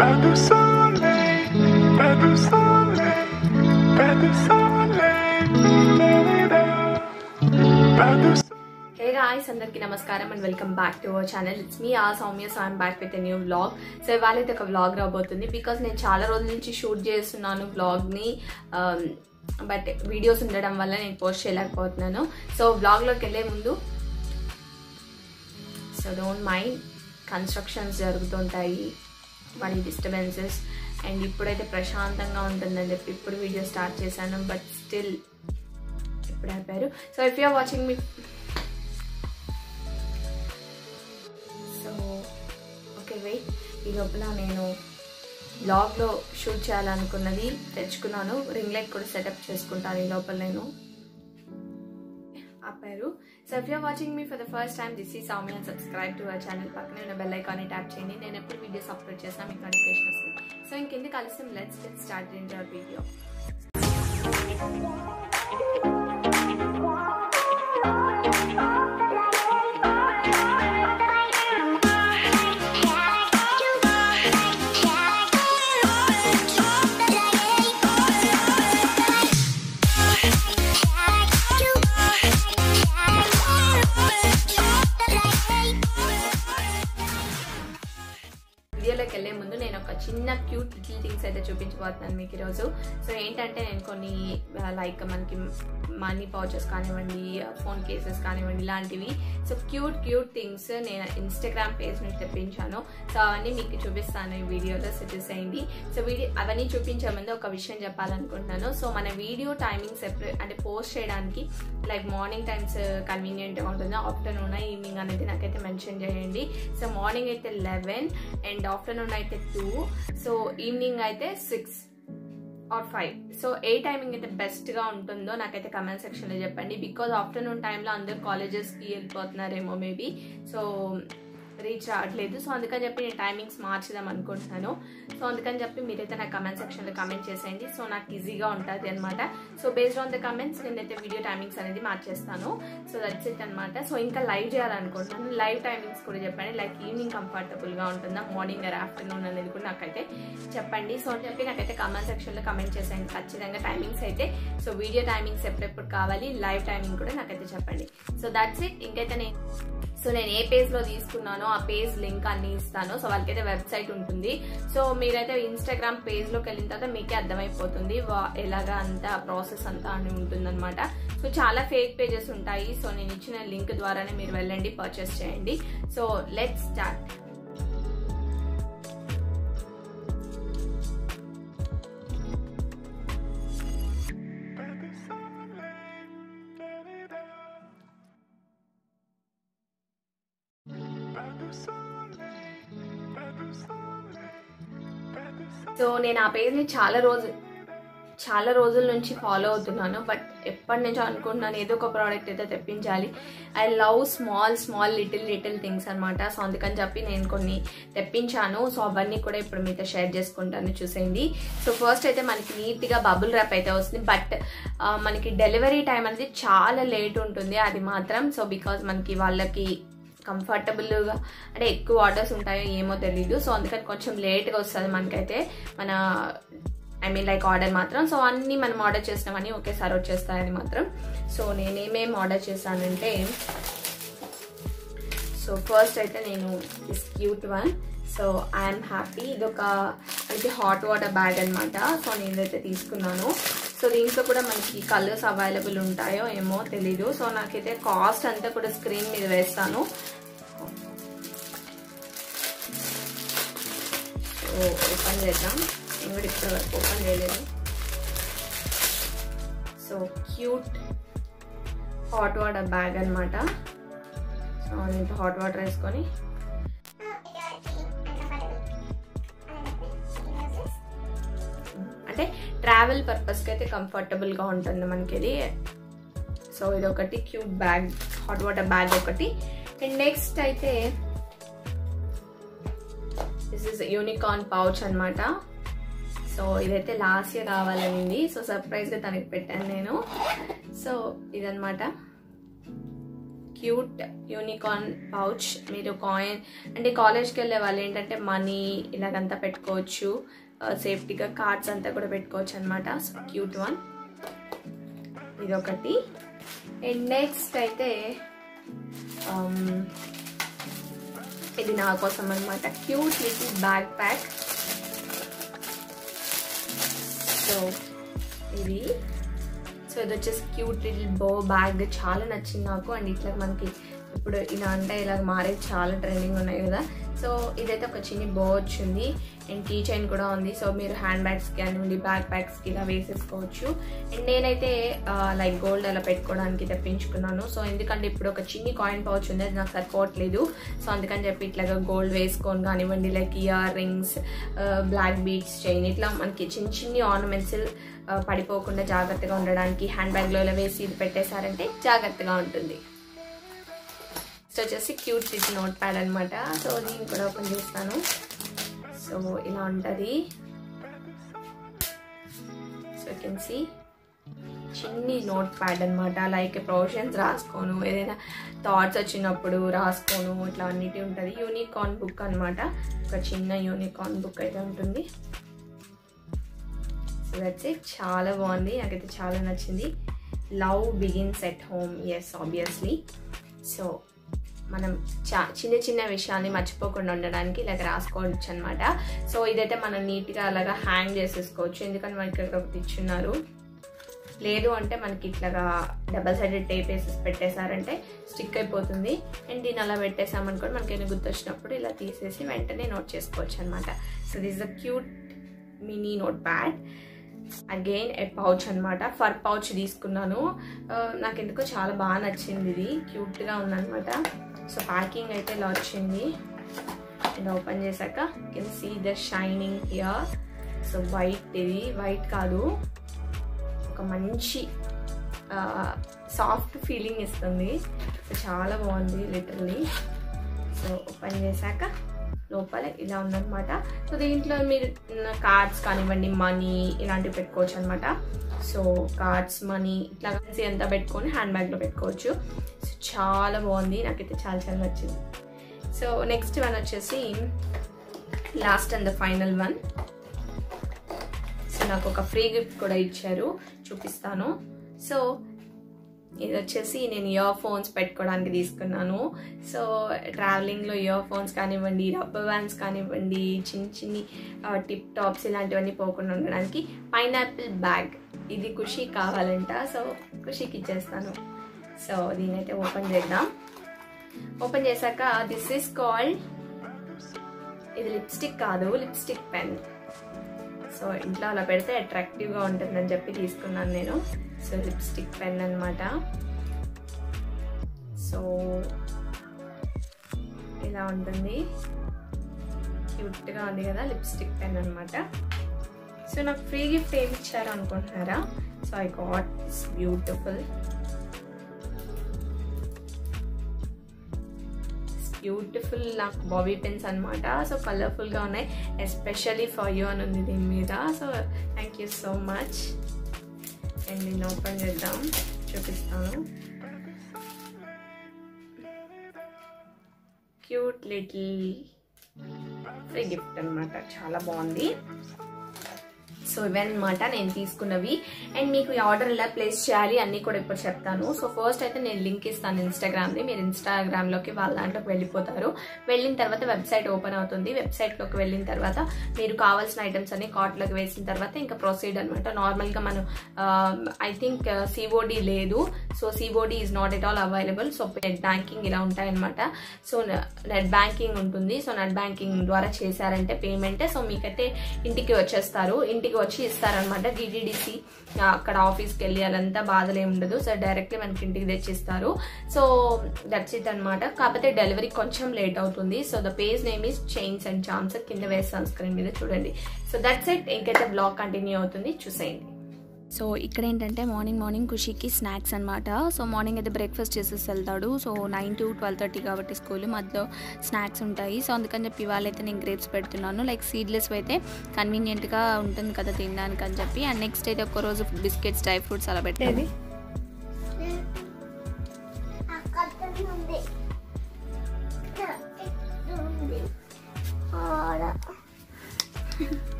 Pas de soleil, pas de soleil, pas de soleil, pas de soleil. Hey guys అందరికి నమస్కారం and welcome back to our channel it's me ఆ Soumya so I'm back with new vlog so ఇవాళ అయితే ఒక vlog రాబోతుంది because నేను చాలా రోజుల నుంచి షూట్ చేస్తున్నాను వ్లాగ్ని బట్ వీడియోస్ ఉండడం వల్ల నేను పోస్ట్ చేయలేకపోతున్నాను. సో వ్లాగ్లోకి వెళ్ళే ముందు సో డోంట్ మైండ్ కన్స్ట్రక్షన్స్ జరుగుతుంటాయి. వాడి డిస్టర్బెన్సెస్ అండ్ ఇప్పుడైతే ప్రశాంతంగా ఉంటుందని చెప్పి ఇప్పుడు వీడియో స్టార్ట్ చేశాను. బట్ స్టిల్ ఇప్పుడు ఆపారు. So if you're watching me so okay wait ఈ లోపల నేను బ్లాగ్లో షూట్ చేయాలనుకున్నది తెచ్చుకున్నాను. రింగ్ లైట్ కూడా సెటప్ చేసుకుంటాను ఈ లోపల నేను. ఆపారు. So if you're watching me for the first time this ఈ Soumya and subscribe to our channel పక్కనే ఉన్న బెల్ ఐకాన్ని ట్యాప్ చేయండి. నేను ఎప్పుడు వీడియోస్ అప్లోడ్ చేసినా మీకు నోటిఫికేషన్ వస్తుంది. సో ఇంకెందుకు కలిసి let's start in your video వీడియోలోకి వెళ్ళే ముందు నేను ఒక చిన్న క్యూట్ లిటిల్ థింగ్స్ అయితే చూపించబోతున్నాను మీకు ఈరోజు. సో ఏంటంటే నేను కొన్ని లైక్ మనకి మనీ పౌచెస్ కానివ్వండి ఫోన్ కేసెస్ కానివ్వండి ఇలాంటివి. సో క్యూట్ క్యూట్ థింగ్స్ నేను ఇన్స్టాగ్రామ్ పేజ్ నుంచి తెప్పించాను. సో అవన్నీ మీకు చూపిస్తాను ఈ వీడియోలో సో చూసేయండి సో వీడియో అవన్నీ చూపించే ముందు ఒక విషయం చెప్పాలనుకుంటున్నాను. సో మన వీడియో టైమింగ్ సెపరేట్ అంటే పోస్ట్ చేయడానికి లైక్ మార్నింగ్ టైమ్స్ కన్వీనియంట్గా ఉంటుంది. ఆఫ్టర్నూన్ ఈవినింగ్ అనేది నాకైతే మెన్షన్ చేయండి. సో మార్నింగ్ అయితే లెవెన్ అండ్ ఆఫ్టర్నూన్ అయితే టూ సో ఈవినింగ్ అయితే సిక్స్ ఆర్ ఫైవ్ సో ఏ టైమింగ్ అయితే బెస్ట్గా ఉంటుందో నాకైతే కమెంట్ సెక్షన్లో చెప్పండి. బికాజ్ ఆఫ్టర్నూన్ టైంలో అందరు కాలేజెస్కి వెళ్ళిపోతున్నారేమో మేబీ సో రీచ్ రావట్లేదు సో అందుకని చెప్పి నేను టైమింగ్స్ మార్చుదాం అనుకుంటున్నాను. సో అందుకని చెప్పి మీరైతే నా కమెంట్ సెక్షన్లో కమెంట్ చేసేయండి. సో నాకు ఈజీగా ఉంటుంది అనమాట so based on the comments నేనైతే వీడియో టైమింగ్స్ అనేది మార్చేస్తాను. సో దట్స్ ఇట్ అనమాట సో ఇంకా లైవ్ చేయాలనుకుంటున్నాను. లైవ్ టైమింగ్స్ కూడా చెప్పండి. లైక్ ఈవినింగ్ కంఫర్టబుల్గా ఉంటుందా? మార్నింగ్ ఆర్ ఆఫ్టర్నూన్ అనేది కూడా నాకైతే చెప్పండి. సో అని చెప్పి నాకైతే కమెంట్ సెక్షన్లో కమెంట్ చేసేయండి. ఖచ్చితంగా టైమింగ్స్ అయితే. సో వీడియో టైమింగ్స్ ఎప్పుడెప్పుడు కావాలి? లైవ్ టైమింగ్ కూడా నాకైతే చెప్పండి. సో దట్స్ ఇట్ ఇంకైతే నేను సో నేను ఏ పేజ్లో తీసుకున్నానో ఆ పేజ్ లింక్ అన్ని ఇస్తాను. సో వాళ్ళకైతే వెబ్సైట్ ఉంటుంది. సో మీరైతే ఇన్స్టాగ్రామ్ పేజ్లోకి వెళ్ళిన తర్వాత మీకే అర్థమైపోతుంది ఎలాగా అంతా ప్రాసెస్ అంతా అని ఉంటుందన్నమాట. సో చాలా ఫేక్ పేజెస్ ఉంటాయి. సో నేను ఇచ్చిన లింక్ ద్వారానే మీరు వెళ్ళండి పర్చేస్ చేయండి. సో లెట్ స్టార్ట్ సో నేను ఆ పేజ్ని చాలా రోజు చాలా రోజుల నుంచి ఫాలో అవుతున్నాను. బట్ ఎప్పటి నుంచో అనుకుంటున్నాను ఏదో ఒక ప్రోడక్ట్ అయితే తెప్పించాలి. I love small small little little things అనమాట సో అందుకని చెప్పి నేను కొన్ని తెప్పించాను. సో అవన్నీ కూడా ఇప్పుడు మీతో షేర్ చేసుకుంటాను చూసేయండి. సో ఫస్ట్ అయితే మనకి నీట్గా బబుల్ ర్యాప్ అయితే వస్తుంది. బట్ మనకి డెలివరీ టైం అనేది చాలా లేట్ ఉంటుంది. అది మాత్రం. సో బికాజ్ మనకి వాళ్ళకి కంఫర్టబుల్గా అంటే ఎక్కువ వాటర్స్ ఉంటాయో ఏమో తెలీదు. సో అందుకని కొంచెం లేట్గా వస్తుంది మనకైతే మన ఐ మీన్ లైక్ ఆర్డర్ మాత్రం. సో అన్నీ మనం ఆర్డర్ చేసినవన్నీ ఒకేసారి వచ్చేస్తాయని మాత్రం. సో నేనేమేమి ఆర్డర్ చేశానంటే సో ఫస్ట్ అయితే నేను this cute one so I'm happy. ఇది ఒక అయితే హాట్ వాటర్ బ్యాగ్ అనమాట సో నేను అయితే తీసుకున్నాను. సో దీంట్లో కూడా మనకి కలర్స్ అవైలబుల్ ఉంటాయో ఏమో తెలీదు. సో నాకైతే కాస్ట్ అంతా కూడా స్క్రీన్ మీద వేస్తాను. ఓపెన్ చేద్దాం. నేను కూడా ఇప్పటి వరకు ఓపెన్ చేయలేదు. So cute hot water bag అనమాట సో నేను హాట్ వాటర్ వేసుకొని ట్రావెల్ పర్పస్కి అయితే కంఫర్టబుల్గా ఉంటుంది మనకి ఇది సో ఇది ఒకటి cute bag hot water bag ఒకటి. అండ్ నెక్స్ట్ అయితే దిస్ ఇస్ యూనికార్న్ పౌచ్ అనమాట సో ఇదైతే లాస్ట్ ఇయర్ కావాలనింది సో సర్ప్రైజ్గా తనకి పెట్టాను నేను. సో ఇదనమాట క్యూట్ యూనికార్న్ పౌచ్ మీరు కాయిన్ అంటే కాలేజ్కి వెళ్ళే వాళ్ళు ఏంటంటే మనీ ఇలాగంతా పెట్టుకోవచ్చు. సేఫ్టీగా కార్డ్స్ అంతా కూడా పెట్టుకోవచ్చు అనమాట క్యూట్ వన్. ఇది ఒకటి అండ్ నెక్స్ట్ అయితే um, ఇది నా కోసం అనమాట cute little bag pack so ఇది. సో ఇది వచ్చేసి క్యూట్ లిటిల్ బో బ్యాగ్ చాలా నచ్చింది నాకు. అండ్ ఇట్లా మనకి ఇప్పుడు ఇలా అంటే ఇలా మారే చాలా ట్రెండింగ్ ఉన్నాయి కదా. సో ఇదైతే ఒక చిన్ని బో వచ్చింది. అండ్ కీ చైన్ కూడా ఉంది. సో మీరు హ్యాండ్ బ్యాగ్స్కి కానివ్వండి బ్యాక్ ప్యాక్స్కి ఇలా వేసేసుకోవచ్చు. అండ్ నేనైతే లైక్ గోల్డ్ అలా పెట్టుకోవడానికి తెప్పించుకున్నాను. సో ఎందుకంటే ఇప్పుడు ఒక చిన్ని కాయిన్ పౌచ్ ఉంది. అది నాకు సరిపోవట్లేదు. సో అందుకని చెప్పి ఇట్లాగా గోల్డ్ వేసుకొని కానివ్వండి like earrings black beads chain ఇట్లా మనకి చిన్న చిన్ని ఆర్నమెంట్స్ పడిపోకుండా జాగ్రత్తగా ఉండడానికి హ్యాండ్ బ్యాగ్లో ఇలా వేసి ఇది పెట్టేశారంటే జాగ్రత్తగా ఉంటుంది. సో వచ్చేసి క్యూట్ సిటీ నోట్ ప్యాడ్ అనమాట సో దీన్ని కూడా ఓపెన్ చేస్తాను. సో ఇలా ఉంటుంది. సో కెన్ సి చిన్ని నోట్ ప్యాడ్ అనమాట లైక్ ప్రొఫెషన్స్ రాసుకోను. ఏదైనా థాట్స్ వచ్చినప్పుడు రాసుకోను. ఇట్లా అన్నిటి ఉంటుంది. యూనికార్న్ బుక్ అనమాట ఒక చిన్న యూనికార్న్ బుక్ అయితే ఉంటుంది. సో దట్స్ ఇట్ చాలా బాగుంది. నాకైతే చాలా నచ్చింది. Love begins at home as obviously so మనం చా చిన్న చిన్న విషయాన్ని మర్చిపోకుండా ఉండడానికి ఇలాగ రాసుకోవచ్చు అనమాట సో ఇదైతే మనం నీట్గా అలాగా హ్యాంగ్ చేసేసుకోవచ్చు. ఎందుకంటే మనకి ఇక్కడ ఒకటి ఇచ్చున్నారు? లేదు అంటే మనకి ఇట్లాగా డబల్ సైడెడ్ టేప్ వేసేసి పెట్టేశారంటే స్టిక్ అయిపోతుంది. అండ్ దీన్ని అలా పెట్టేసామనుకోండి మనకి ఏమైనా గుర్తొచ్చినప్పుడు ఇలా తీసేసి వెంటనే నోట్ చేసుకోవచ్చు అనమాట so this the cute mini notepad. Again a pouch అనమాట ఫర్ పౌచ్ తీసుకున్నాను. నాకు ఎందుకో చాలా బాగా నచ్చింది ఇది. క్యూట్గా ఉందనమాట సో ప్యాకింగ్ అయితే ఇలా వచ్చింది ఇలా ఓపెన్ చేశాక can see the shining here so white ఇది. వైట్ కాదు. ఒక మంచి సాఫ్ట్ ఫీలింగ్ ఇస్తుంది. చాలా బాగుంది లిటరలీ సో ఓపెన్ చేశాక లోపల ఇలా ఉందన్నమాట. సో దీంట్లో మీరు కార్డ్స్ కానివ్వండి మనీ ఇలాంటివి పెట్టుకోవచ్చు అనమాట సో కార్డ్స్ మనీ ఇట్లా కలిసి అంతా పెట్టుకొని హ్యాండ్ బ్యాగ్లో పెట్టుకోవచ్చు. సో చాలా బాగుంది. నాకైతే చాలా చాలా నచ్చింది. సో నెక్స్ట్ వన్ వచ్చేసి last and the final one so నాకు ఒక ఫ్రీ గిఫ్ట్ కూడా ఇచ్చారు. చూపిస్తాను. సో ఇది వచ్చేసి నేను ఇయర్ ఫోన్స్ పెట్టుకోవడానికి తీసుకున్నాను. సో ట్రావెలింగ్లో ఇయర్ ఫోన్స్ కానివ్వండి రబ్బర్ బ్యాండ్స్ కానివ్వండి చిన్న చిన్ని టిప్ టాప్స్ ఇలాంటివన్నీ పోకుండా ఉండడానికి పైనాపిల్ బ్యాగ్ ఇది ఖుషి కావాలంట. సో ఖుషికి ఇచ్చేస్తాను. సో దీనైతే ఓపెన్ చేద్దాం. ఓపెన్ చేశాక దిస్ ఈస్ కాల్డ్ ఇది లిప్స్టిక్ కాదు లిప్స్టిక్ పెన్ సో ఇంట్లో అలా పెడితే అట్రాక్టివ్గా ఉంటుందని చెప్పి తీసుకున్నాను నేను. సో లిప్స్టిక్ పెన్ అనమాట సో ఇలా ఉంటుంది. క్యూట్గా ఉంది కదా లిప్స్టిక్ పెన్ అనమాట సో నాకు ఫ్రీ గిఫ్ట్ ఏమి ఇచ్చారు అనుకుంటున్నారా? So I got it's beautiful. Beautiful నాకు బాబీ పెన్స్ అనమాట సో కలర్ఫుల్గా ఉన్నాయి ఎస్పెషల్లీ ఫర్ యూ అని ఉంది దీని మీద. So thank you so much and దీన్ని ఓపెన్ చేద్దాం చూపిస్తాను క్యూట్ లిటిల్ ఫ్రీ గిఫ్ట్ అనమాట చాలా బాగుంది సో ఇవన్నమాట నేను తీసుకున్నవి. అండ్ మీకు ఈ ఆర్డర్ ఎలా ప్లేస్ చేయాలి అన్నీ కూడా ఇప్పుడు చెప్తాను. సో ఫస్ట్ అయితే నేను లింక్ ఇస్తాను ఇన్స్టాగ్రామ్ది మీరు ఇన్స్టాగ్రామ్లోకి వాళ్ళ దాంట్లోకి వెళ్ళిపోతారు. వెళ్ళిన తర్వాత వెబ్సైట్ ఓపెన్ అవుతుంది. వెబ్సైట్లోకి వెళ్ళిన తర్వాత మీరు కావాల్సిన ఐటమ్స్ అన్ని కార్ట్లోకి వేసిన తర్వాత ఇంకా ప్రొసీడ్ అనమాట నార్మల్గా మనం ఐ థింక్ సిఓడి లేదు. So COD is not at all available so net banking ఇలా ఉంటాయన్నమాట. సో నెట్ బ్యాంకింగ్ ఉంటుంది. సో నెట్ బ్యాంకింగ్ ద్వారా చేశారంటే పేమెంట్ సో మీకైతే ఇంటికి వచ్చేస్తారు. ఇంటికి వచ్చి ఇస్తారనమాట డిడిడిసి అక్కడ ఆఫీస్కి వెళ్ళి అదంతా బాధలు ఉండదు. సో డైరెక్ట్లీ మనకి ఇంటికి తెచ్చిస్తారు. సో దట్స్ ఇట్ అనమాట కాకపోతే డెలివరీ కొంచెం లేట్ అవుతుంది. So the page name is chains and charms కింద వేస్తాను స్క్రీన్ మీద చూడండి. సో దట్స్ ఇట్ ఇంకైతే బ్లాగ్ కంటిన్యూ అవుతుంది. చూసేయండి. సో ఇక్కడ ఏంటంటే మార్నింగ్ మార్నింగ్ ఖుషికి స్నాక్స్ అనమాట సో మార్నింగ్ అయితే బ్రేక్ఫాస్ట్ చేసేసి వెళ్తాడు. So nine to twelve thirty కాబట్టి స్కూల్ మధ్యలో స్నాక్స్ ఉంటాయి. సో అందుకని చెప్పి ఇవాళైతే నేను గ్రేప్స్ పెడుతున్నాను. లైక్ సీడ్లెస్ అయితే కన్వీనియంట్గా ఉంటుంది కదా తినడానికి అని చెప్పి. అండ్ నెక్స్ట్ అయితే ఒక రోజు బిస్కెట్స్ డ్రై ఫ్రూట్స్ అలా పెట్టేది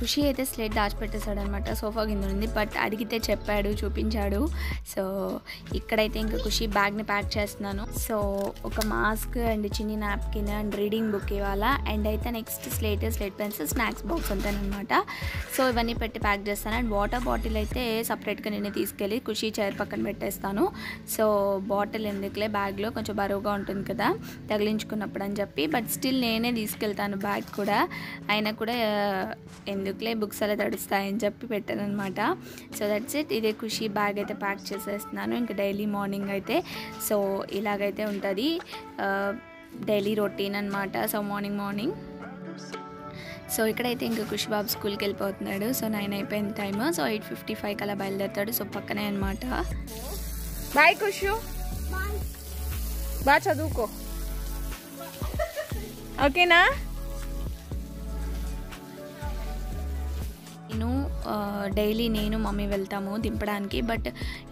ఖుషి అయితే స్లేట్ దాచిపెట్టేశాడు అనమాట సోఫా కింద ఉంది. బట్ అడిగితే చెప్పాడు చూపించాడు. సో ఇక్కడైతే ఇంకా ఖుషి బ్యాగ్ని ప్యాక్ చేస్తున్నాను. సో ఒక మాస్క్ అండ్ చిన్ని నాప్కిన్ అండ్ రీడింగ్ బుక్ ఇవ్వాలా. అండ్ అయితే next slate slate pens snacks box అంతేనమాట so ఇవన్నీ పెట్టి ప్యాక్ చేస్తాను. అండ్ వాటర్ బాటిల్ అయితే సపరేట్గా నేను తీసుకెళ్ళి ఖుషి చైర్ పక్కన పెట్టేస్తాను. సో బాటిల్ ఎందుకులే? బ్యాగ్లో కొంచెం బరువుగా ఉంటుంది కదా తగిలించుకున్నప్పుడు అని చెప్పి. బట్ స్టిల్ నేనే తీసుకెళ్తాను బ్యాగ్ కూడా. అయినా కూడా ఆ, ఎందుకులే బుక్స్ అలా తడుస్తాయని చెప్పి పెట్టాను అనమాట సో దట్స్ ఇట్ ఇదే ఖుషి బ్యాగ్ అయితే ప్యాక్ చేసేస్తున్నాను. ఇంకా డైలీ మార్నింగ్ అయితే సో ఇలాగైతే ఉంటుంది. డైలీ రొటీన్ అనమాట సో మార్నింగ్ మార్నింగ్ సో ఇక్కడైతే ఇంకా ఖుషి బాబు స్కూల్కి వెళ్ళిపోతున్నాడు. సో నైన్ అయిపోయింది టైమ్ సో ఎయిట్ ఫిఫ్టీ ఫైవ్కి అలా బయలుదేరుతాడు. సో పక్కనే అనమాట బాయ్ కుషు బాగా చదువుకో. ఓకేనా డైలీ నేను మమ్మీ వెళ్తాము దింపడానికి బట్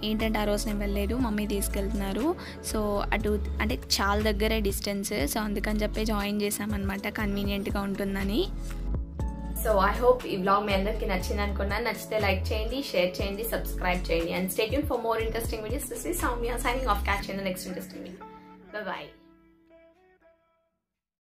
ఏంటంటే ఆ రోజు నేను వెళ్ళలేదు మమ్మీ తీసుకెళ్తున్నారు. సో అటు అంటే చాలా దగ్గరే డిస్టెన్స్ సో అందుకని చెప్పి జాయిన్ చేసామన్నమాట కన్వీనియంట్గా ఉంటుందని. సో ఐ హోప్ ఈ బ్లాగ్ మీ అందరికీ నచ్చింది అనుకున్నాను నచ్చితే లైక్ చేయండి షేర్ చేయండి సబ్స్క్రైబ్ చేయండి. And stay for more interesting videos. This ఈ Soumya signing off catch in the next interesting video bye